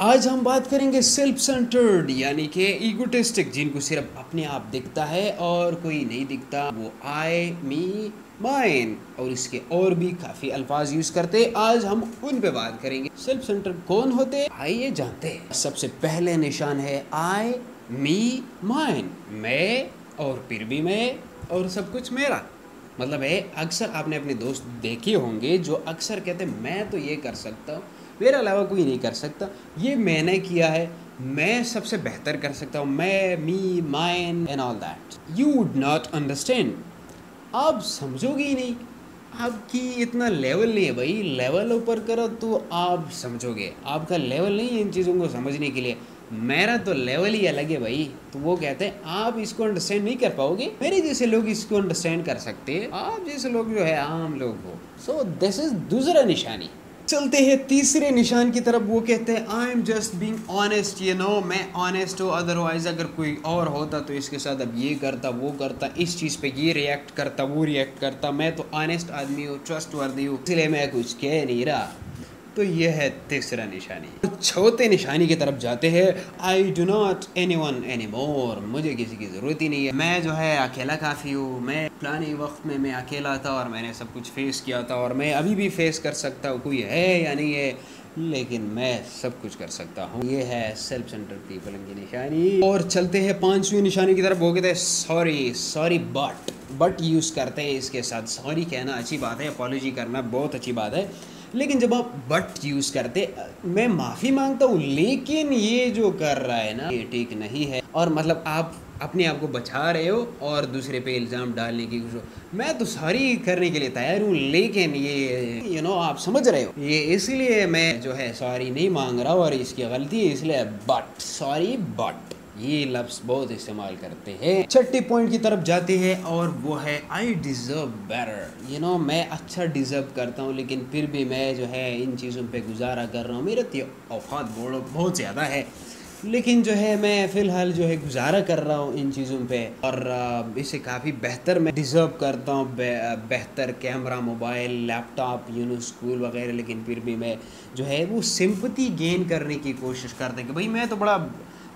आज हम बात करेंगे सेल्फ सेंटर्ड यानी कि ईगोटिस्टिक जिनको सिर्फ़ अपने आप दिखता है और कोई नहीं दिखता। वो आई मी माइन और इसके और भी काफ़ी अल्फाज यूज़ करते। आज हम उन पे बात करेंगे। सेल्फ सेंटर कौन होते? आइए जानते हैं। सबसे पहले निशान है आई मी माइन मैं, और फिर भी मैं, और सब कुछ मेरा। मतलब है, अक्सर आपने अपने दोस्त देखे होंगे जो अक्सर कहते मैं तो ये कर सकता हूँ। मेरे अलावा कोई नहीं कर सकता। ये मैंने किया है, मैं सबसे बेहतर कर सकता हूँ, मैं me mine and all that you would not understand आप समझोगे ही नहीं। आपकी इतना लेवल नहीं है भाई। लेवल ऊपर करो तो आप समझोगे। आपका लेवल नहीं है इन चीज़ों को समझने के लिए। मेरा तो लेवल ही अलग है भाई। तो वो कहते हैं, आप इसको अंडरस्टैंड नहीं कर पाओगे। मेरे जैसे लोग इसको अंडरस्टैंड कर सकते हैं। आप जैसे लोग जो है, आम लोग हो। सो दिस इज़ दूसरा निशानी। चलते हैं तीसरे निशान की तरफ़। वो कहते हैं I am just being honest ये नो मैं ऑनेस्ट हूँ अदरवाइज़ अगर कोई और होता तो इसके साथ अब ये करता, वो करता, इस चीज़ पे ये रिएक्ट करता, वो रिएक्ट करता। मैं तो ऑनेस्ट आदमी हूँ ट्रस्ट वर्दी हूँ, इसलिए मैं कुछ कह नहीं रहा। तो ये है तीसरा निशानी। तो चौथे निशानी की तरफ़ जाते हैं। I do not anyone anymore मुझे किसी की ज़रूरत ही नहीं है। मैं जो है अकेला काफ़ी हूँ। मैं पुराने वक्त में मैं अकेला था और मैंने सब कुछ फेस किया था और मैं अभी भी फेस कर सकता हूँ, कोई है या नहीं है। लेकिन मैं सब कुछ कर सकता हूँ। ये है सेल्फ सेंटर पीपल की निशानी। और चलते हैं पांचवी निशानी की तरफ़। वो कहते हैं sorry sorry but but use करते हैं इसके साथ। सॉरी कहना अच्छी बात है। अपॉलोजी करना बहुत अच्छी बात है। लेकिन जब आप बट यूज़ करते मैं माफ़ी माँगता हूँ लेकिन ये जो कर रहा है ना ये ठीक नहीं है। और मतलब आप अपने आप को बचा रहे हो और दूसरे पे इल्ज़ाम डालने की कोशिश मैं तो सॉरी करने के लिए तैयार हूँ लेकिन ये यू you नो know, आप समझ रहे हो। ये इसलिए मैं जो है सॉरी नहीं मांग रहा और इसकी गलती है इसलिए बट सॉरी बट। ये लफ्ज़ बहुत इस्तेमाल करते हैं। छठी पॉइंट की तरफ़ जाते हैं और वो है I deserve better you know मैं अच्छा डिज़र्व करता हूँ, लेकिन फिर भी मैं जो है इन चीज़ों पे गुजारा कर रहा हूँ। मेरा तो औफात बहुत ज़्यादा है। लेकिन जो है मैं फ़िलहाल जो है गुजारा कर रहा हूँ इन चीज़ों पे और इसे काफ़ी बेहतर मैं डिज़र्व करता हूँ। बेहतर camera, mobile, laptop you know school वगैरह, लेकिन फिर भी मैं जो है वो सिंपति गेन करने की कोशिश करता हूँ कि भाई मैं तो बड़ा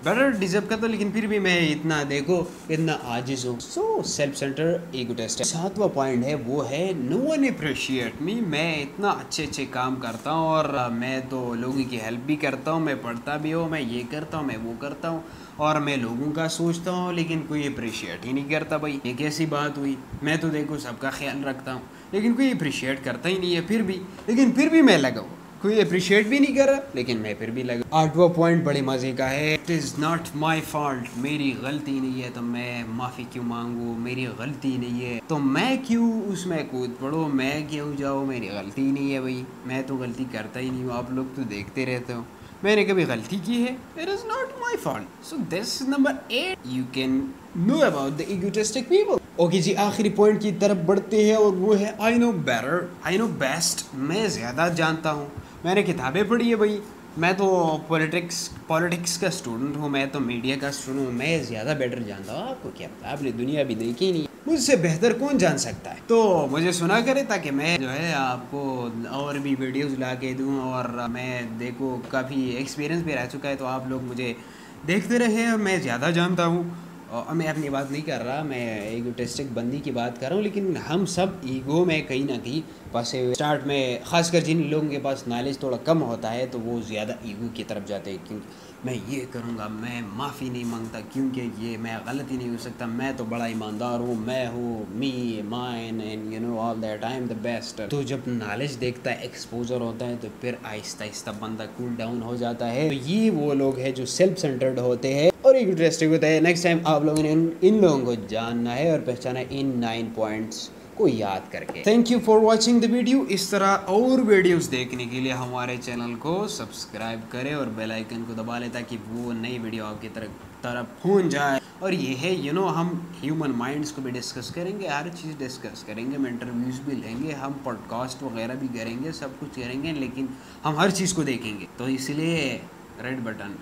बेटर डिजर्व करता लेकिन फिर भी मैं इतना देखो, इतना आजिज हूँ। So self centre ego test है सातवा पॉइंट है, वो है नो वन अप्रिशिएट मी मैं इतना अच्छे अच्छे काम करता हूँ और मैं तो लोगों की हेल्प भी करता हूँ, मैं पढ़ता भी हूँ, मैं ये करता हूँ, मैं वो करता हूँ और मैं लोगों का सोचता हूँ, लेकिन कोई अप्रिशिएट ही नहीं करता भाई। ये कैसी बात हुई? मैं तो देखो, सबका ख्याल रखता हूँ, लेकिन कोई अप्रिशिएट करता ही नहीं है फिर भी। लेकिन फिर भी मैं लगा हूँ। कोई अप्रिशिएट भी नहीं कर रहा, लेकिन मैं फिर भी लगा आठवा पॉइंट बड़े मज़े का है। It is not my fault मेरी गलती नहीं है तो मैं माफ़ी क्यों मांगू? मेरी गलती नहीं है। तो मैं क्यों उसमें कूद पड़ो? मैं क्यों जाऊँ? मेरी गलती नहीं है भाई। मैं तो गलती करता ही नहीं हूँ। आप लोग तो देखते रहते हो। मैंने कभी गलती की है? It is not my fault so this number eight you can know about the egotistic people okay जी आखिरी पॉइंट की तरफ़ बढ़ते हैं और वो है I know better I know best मैं ज़्यादा जानता हूँ। मैंने किताबें पढ़ी है भाई। मैं तो पॉलिटिक्स पॉलिटिक्स का स्टूडेंट हूँ, मैं तो मीडिया का स्टूडेंट हूँ, मैं ज़्यादा बेटर जानता हूँ। आपको क्या पता, आपने दुनिया भी देखी नहीं। मुझसे बेहतर कौन जान सकता है? तो मुझे सुना करें ताकि मैं जो है आपको और भी वीडियोस ला के दूँ और मैं देखो, काफ़ी एक्सपीरियंस भी रह चुका है तो आप लोग मुझे देखते रहे मैं ज़्यादा जानता हूँ। और मैं अपनी बात नहीं कर रहा, मैं ईगोटिस्टिक बंदी की बात कर रहा हूँ, लेकिन हम सब ईगो में कहीं ना कहीं फंसे हुए स्टार्ट में खासकर जिन लोगों के पास नॉलेज थोड़ा कम होता है तो वो ज़्यादा ईगो की तरफ़ जाते हैं, क्योंकि मैं ये करूँगा, मैं माफ़ी नहीं माँगता, क्योंकि ये मैं गलती नहीं हो सकता, मैं तो बड़ा ईमानदार हूँ, मैं हूँ me mine and you know all that I am the best तो जब नॉलेज देखता है एक्सपोजर होता है तो फिर आहिस्ता आहिस्ता बंदा कूल डाउन हो जाता है। तो ये वो लोग हैं जो सेल्फ सेंटर्ड होते हैं। और एक इंटरेस्टिंग होता है नेक्स्ट टाइम आप लोगों ने इन लोगों को जानना है और पहचाना इन नाइन पॉइंट्स को याद करके। Thank you for watching the video इस तरह और वीडियोस देखने के लिए हमारे चैनल को सब्सक्राइब करें और बेल आइकन को दबा लें ताकि वो नई वीडियो आपकी तरफ़ तरफ़ पहुँच जाए। और ये है यू नो हम ह्यूमन माइंड्स को भी डिस्कस करेंगे, हर चीज़ डिस्कस करेंगे, हम इंटरव्यूज़ भी लेंगे, हम पॉडकास्ट वगैरह भी करेंगे, सब कुछ करेंगे, लेकिन हम हर चीज़ को देखेंगे। तो इसलिए रेड बटन